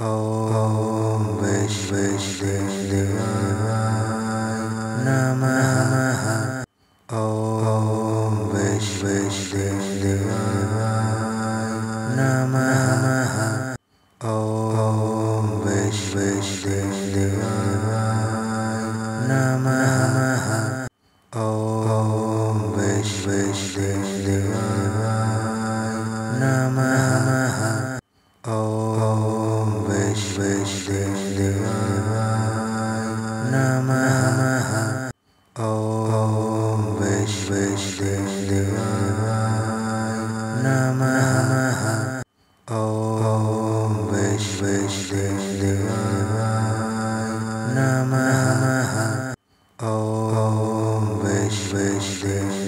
ॐ विश्वेश्वेश्वराय नमः ॐ विश्वेश्वेश्वराय नमः Namaha. Om Vishveshvaya Namaha. Om Vishveshvaya Namaha. Om Vishveshvaya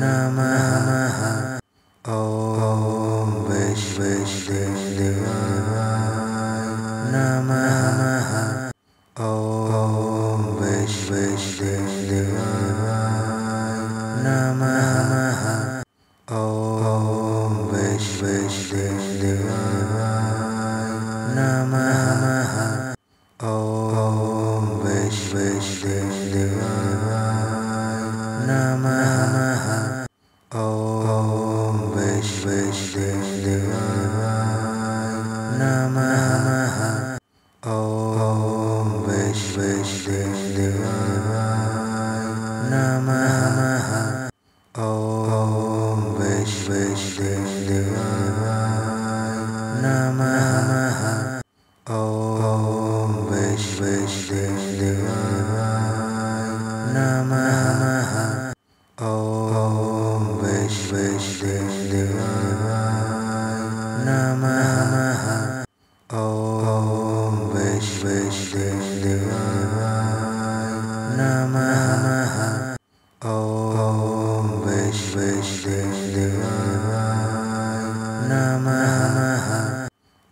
Namaha Om Vishnudevaya Namaha Om Vishnudevaya Namaha Om Vishnudevaya नमः ॐ विश्वेश्वेश्वराय नमः ॐ विश्वेश्वेश्वराय नमः ॐ विश्वेश्वेश्वराय नमः Namaha Om Vishveshvaya Namaha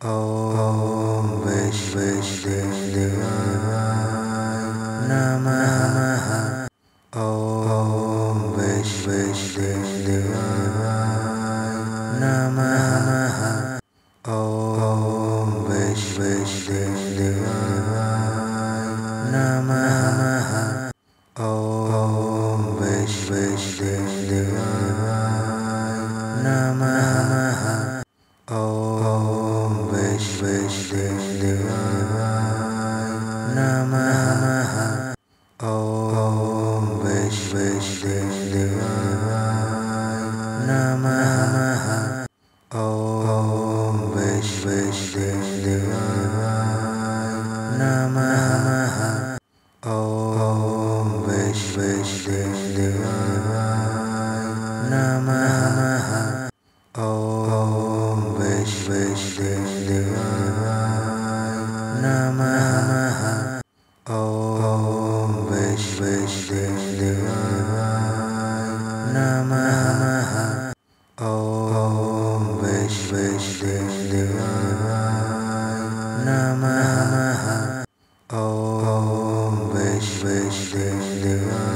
Om Vishveshvaya Namaha Om Vishveshvaya Namaha. Namaha Om Vishnudevaya Namaha Om Vishnudevaya Namaha Om Vishnudevaya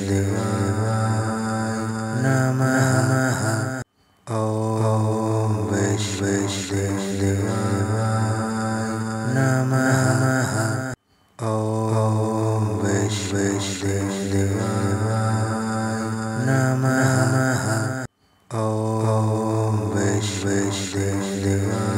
Vasudevaya Namaha Om Vasudevaya Namaha Om Vasudevaya Namaha Om Vasudevaya